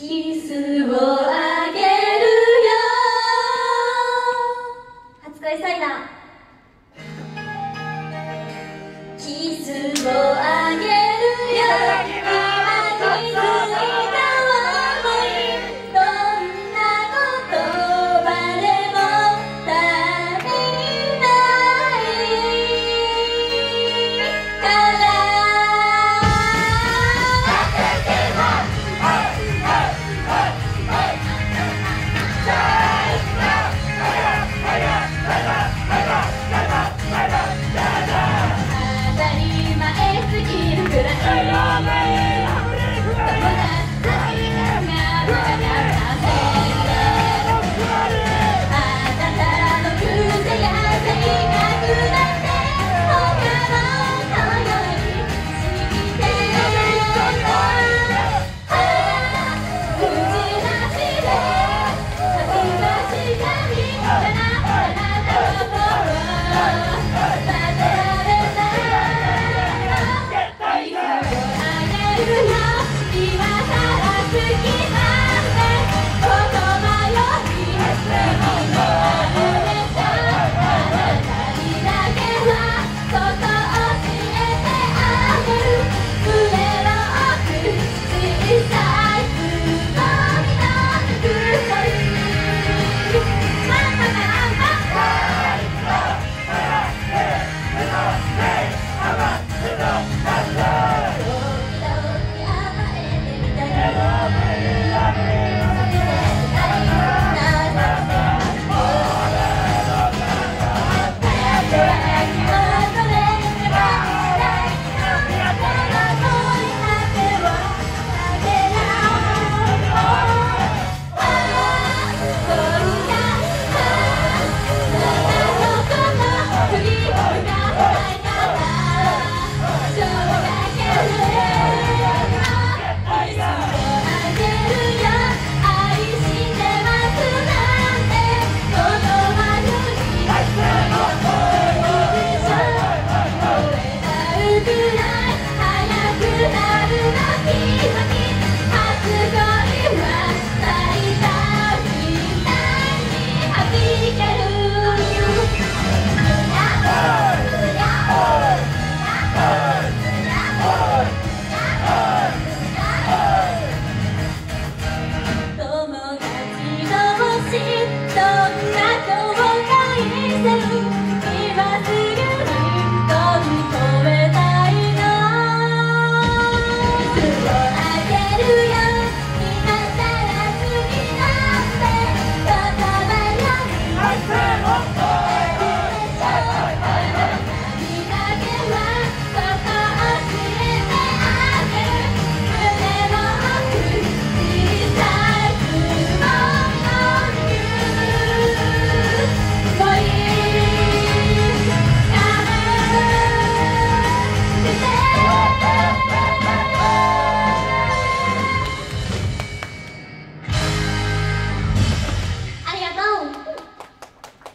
Jesus